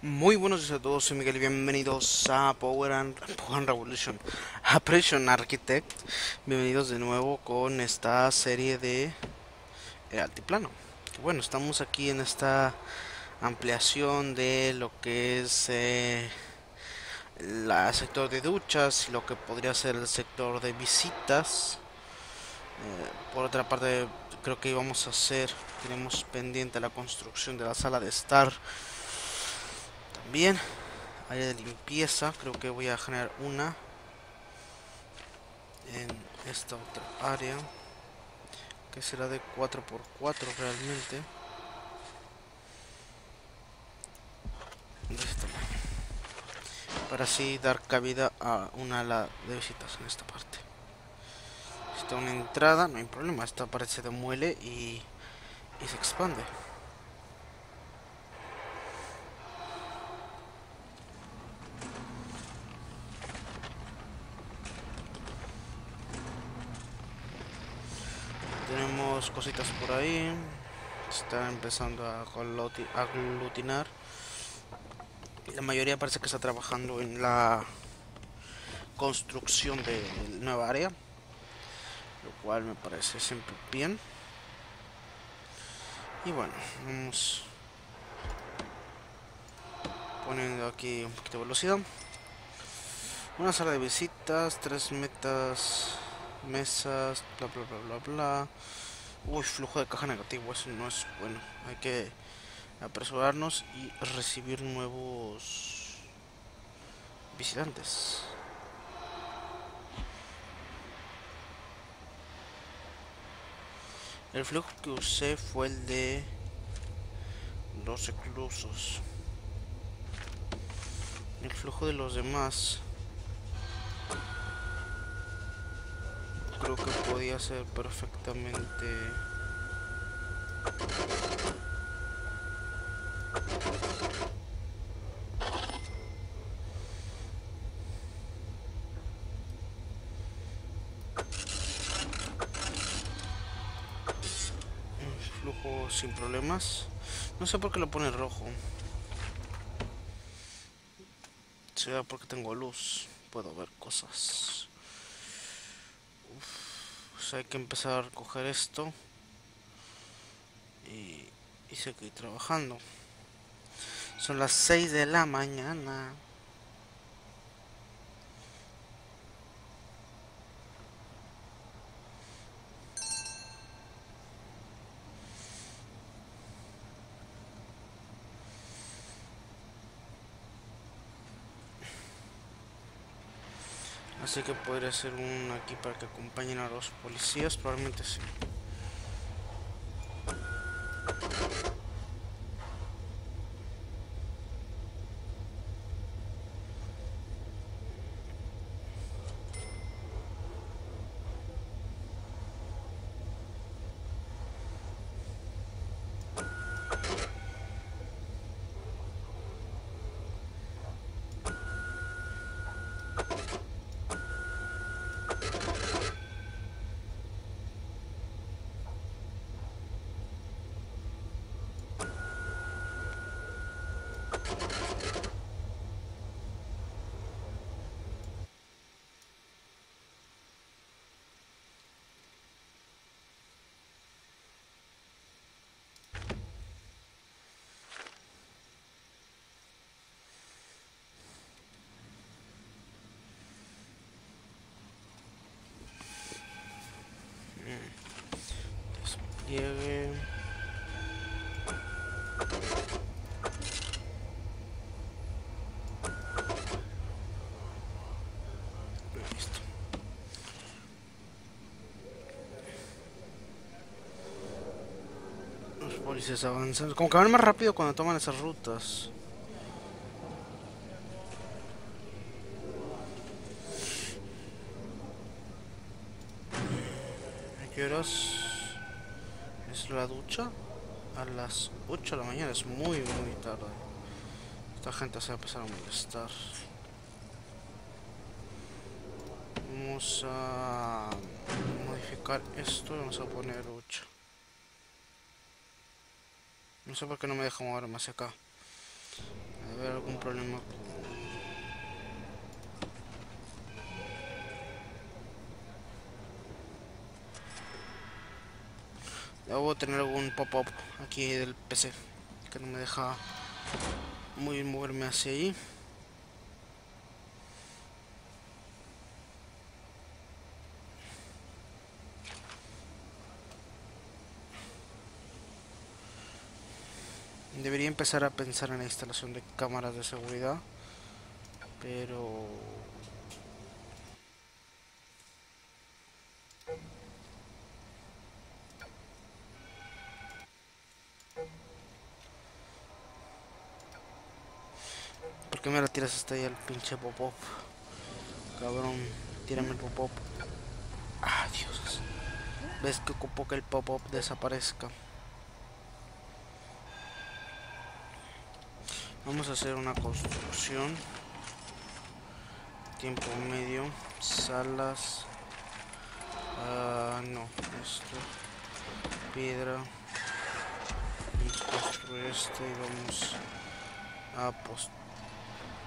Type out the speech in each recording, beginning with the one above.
Muy buenos días a todos, soy Miguel y bienvenidos a Power and, Power and Revolution, Prison Architect. Bienvenidos de nuevo con esta serie de eh, Altiplano. Bueno, estamos aquí en esta ampliación de lo que es eh, el sector de duchas y lo que podría ser el sector de visitas. Eh, por otra parte, creo que íbamos a hacer, tenemos pendiente la construcción de la sala de estar Bien, área de limpieza, creo que voy a generar una en esta otra área que será de 4x4 realmente. Para así dar cabida a una ala de visitas en esta parte. Está una entrada, no hay problema, esta pared se demuele y, y se expande cositas por ahí. Está empezando a aglutinar. La mayoría parece que está trabajando en la construcción de nueva área. Lo cual me parece siempre bien. Y bueno, vamos poniendo aquí un poquito de velocidad. Una sala de visitas, tres metas, mesas, bla bla bla bla bla. Uy, flujo de caja negativo, eso no es bueno. Hay que apresurarnos y recibir nuevos visitantes. El flujo que usé fue el de los reclusos. El flujo de los demás creo que podía ser perfectamente. Flujo sin problemas. No sé por qué lo pone rojo. Será porque tengo luz. Puedo ver cosas hay que empezar a coger esto y, y seguir trabajando. Son las 6 de la mañana. Así que podría ser un aquí para que acompañen a los policías, probablemente sí. Los policías avanzan. Como que van más rápido cuando toman esas rutas. qué la ducha? A las 8 de la mañana, es muy muy tarde. Esta gente se va a empezar a molestar. Vamos a modificar esto y vamos a poner 8. No sé por qué no me deja moverme hacia acá. haber algún problema Debo tener algún pop-up aquí del PC que no me deja muy moverme hacia ahí. Debería empezar a pensar en la instalación de cámaras de seguridad, pero ¿Por qué me la tiras hasta ahí al pinche pop-up? Cabrón, tírame el pop-up. Ah, Dios. ¿Ves que ocupo que el pop-up desaparezca? Vamos a hacer una construcción. Tiempo medio. Salas. Ah, no, esto. Piedra. Vamos construir este y vamos a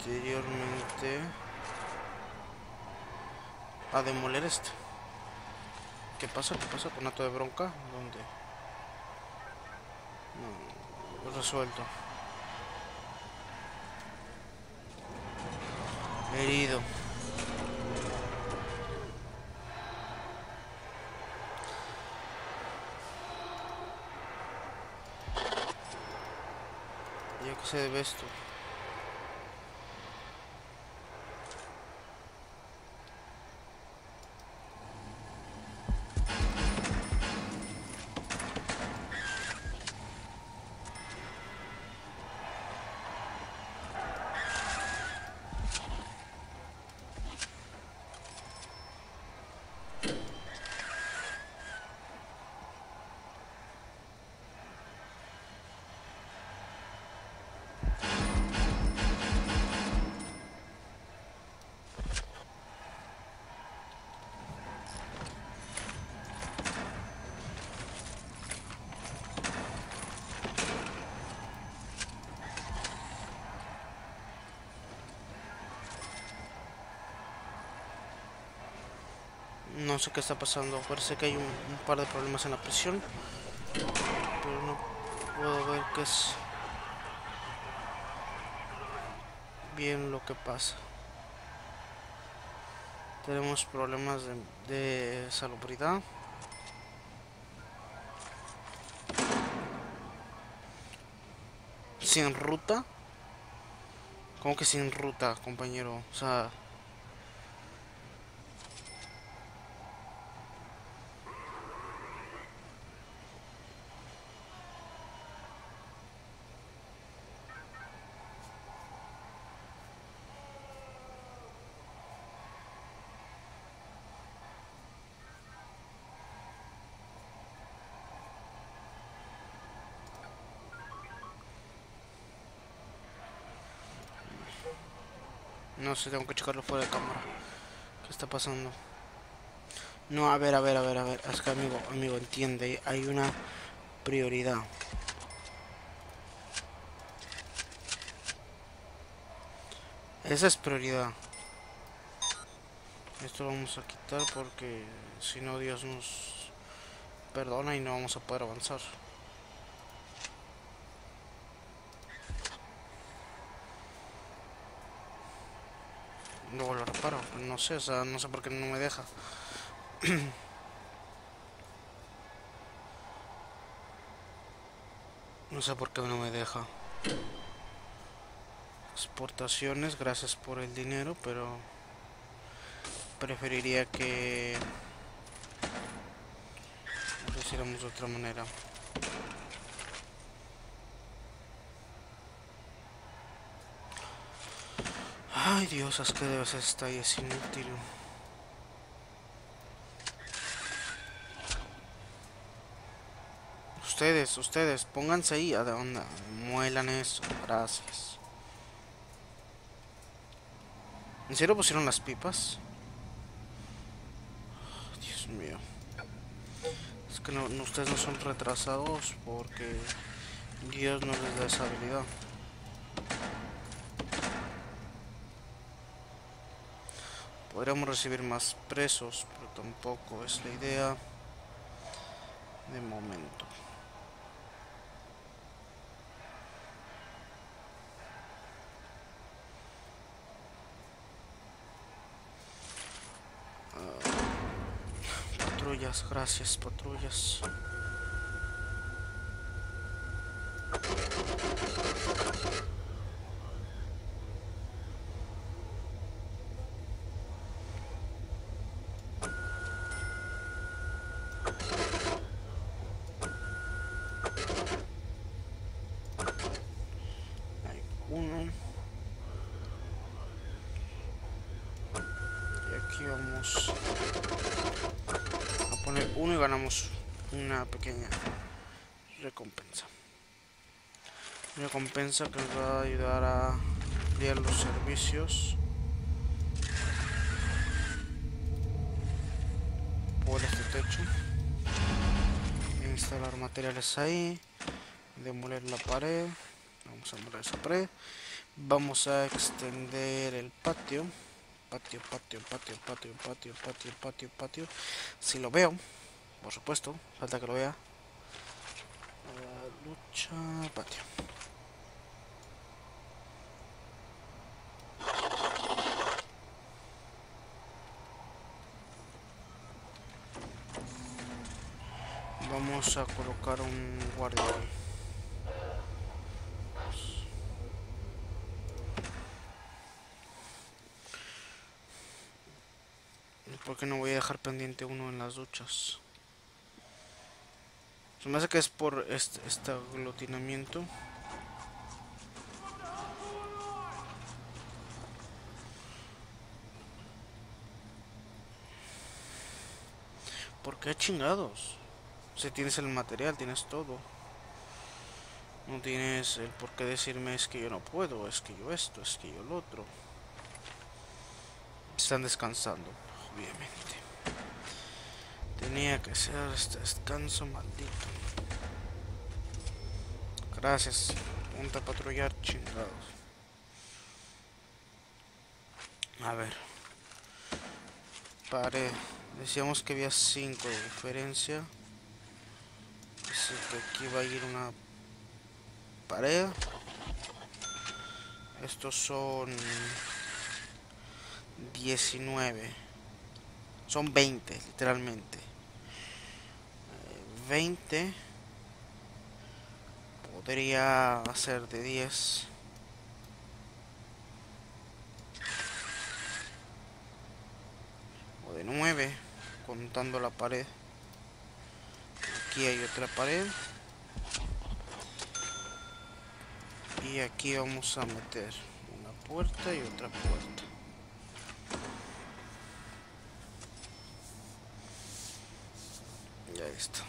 posteriormente a demoler este. ¿Qué pasa? ¿Qué pasa con ato de bronca? ¿Dónde? No, resuelto. Herido. Yo que sé de esto. No sé qué está pasando. Parece que hay un, par de problemas en la prisión. Pero no puedo ver qué es bien lo que pasa. Tenemos problemas de, de salubridad. Sin ruta. ¿Cómo que sin ruta, compañero? O sea... No sé, tengo que checarlo fuera de cámara. ¿Qué está pasando? No, a ver, a ver, a ver, a ver. Es que amigo, amigo, entiende. Hay una prioridad. Esa es prioridad. Esto lo vamos a quitar porque si no Dios nos perdona y no vamos a poder avanzar. No sé, o sea, no sé por qué no me deja. no sé por qué no me deja. Exportaciones, gracias por el dinero, pero preferiría que lo hiciéramos de otra manera. Ay Dios, es que debe ser esta y es inútil. Ustedes, ustedes, pónganse ahí a onda, muelan eso, gracias. ¿En serio pusieron las pipas? Dios mío. Es que no, ustedes no son retrasados porque Dios no les da esa habilidad. Podríamos recibir más presos, pero tampoco es la idea de momento. Ah, patrullas, gracias, patrullas. Ganamos una pequeña recompensa. Recompensa que nos va a ayudar a ampliar los servicios por este techo. Instalar materiales ahí. Demoler la pared. Vamos a demoler esa pared. Vamos a extender el patio patio, patio, patio, patio, patio, patio, patio, patio. Si lo veo, por supuesto, falta que lo vea. lucha patio. Vamos a colocar un guardia porque no voy a dejar pendiente uno en las duchas? Se me hace que es por este, este aglutinamiento. ¿Por qué chingados? Si tienes el material, tienes todo. No tienes el por qué decirme es que yo no puedo, es que yo esto, es que yo lo otro. Están descansando, obviamente. Tenía que ser este descanso maldito. Gracias. Ponte a patrullar chingados. A ver. Pared. Decíamos que había 5 de diferencia. Así que aquí va a ir una pared. Estos son 19. Son 20, literalmente. 20 podría hacer de 10 o de 9 contando la pared. Aquí hay otra pared. Y aquí vamos a meter una puerta y otra puerta ya está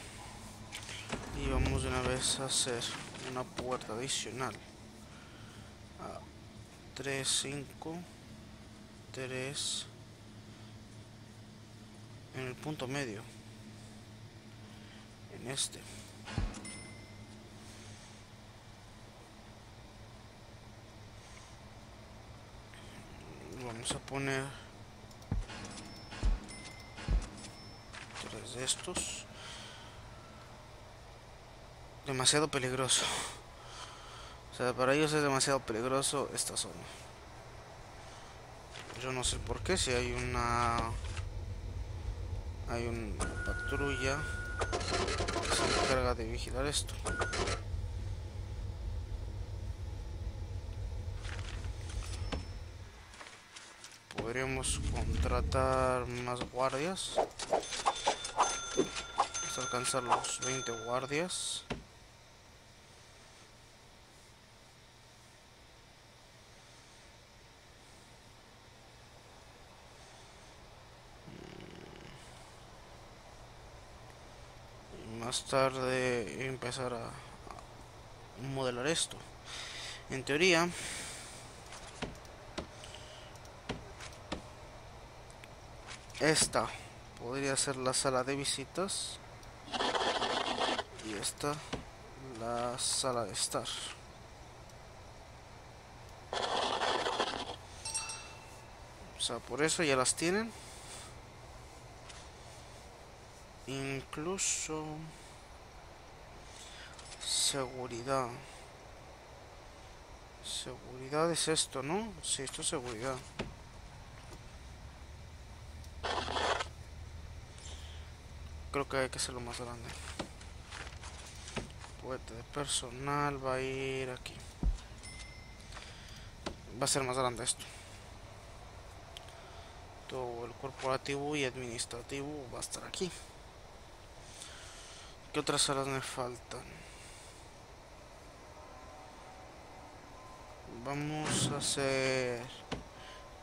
y vamos de una vez a hacer una puerta adicional. A 3 5 3 en el punto medio. En este. Vamos a poner tres de estos demasiado peligroso. O sea, para ellos es demasiado peligroso esta zona. Yo no sé por qué, si hay una... Hay una patrulla que se encarga de vigilar esto. Podríamos contratar más guardias. Hasta alcanzar los 20 guardias. Más tarde empezar a, modelar esto. En teoría, esta podría ser la sala de visitas y esta la sala de estar. Vamos sea, por eso ya las tienen. Incluso seguridad. Seguridad es esto, ¿no? Sí, esto es seguridad. Creo que hay que hacerlo más grande. Puente de personal va a ir aquí. Va a ser más grande esto. Todo el corporativo y administrativo va a estar aquí. ¿Qué otras salas me faltan? Vamos a hacer...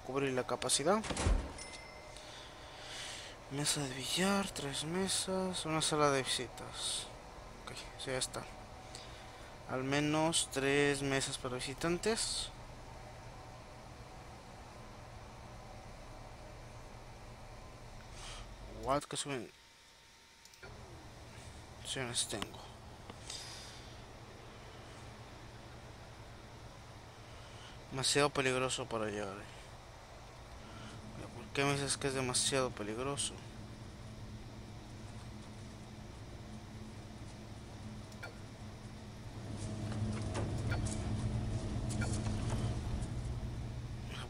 Cubrir la capacidad. Mesa de billar, tres mesas, una sala de visitas. Ok, ya está. Al menos tres mesas para visitantes. What que suben tengo? Demasiado peligroso para llegar. ¿Por qué me dices que es demasiado peligroso?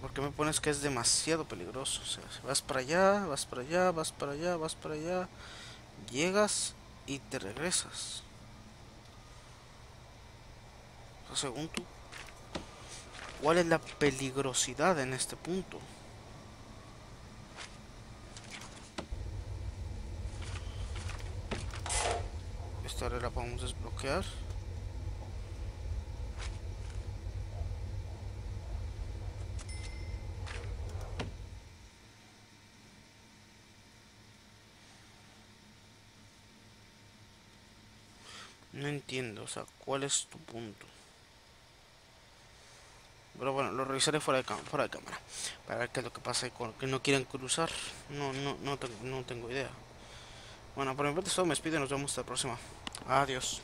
¿Por qué me pones que es demasiado peligroso? Vas para allá, vas para allá, vas para allá, vas para allá, llegas y te regresas. según tú, ¿cuál es la peligrosidad en este punto? Esta área la podemos desbloquear. No entiendo, o sea, ¿cuál es tu punto? Pero bueno, lo revisaré fuera de, fuera de cámara. Para ver qué es lo que pasa con que no quieren cruzar. No, no, no, tengo, no tengo idea. Bueno, por mi parte todo me despido y nos vemos hasta la próxima. Adiós.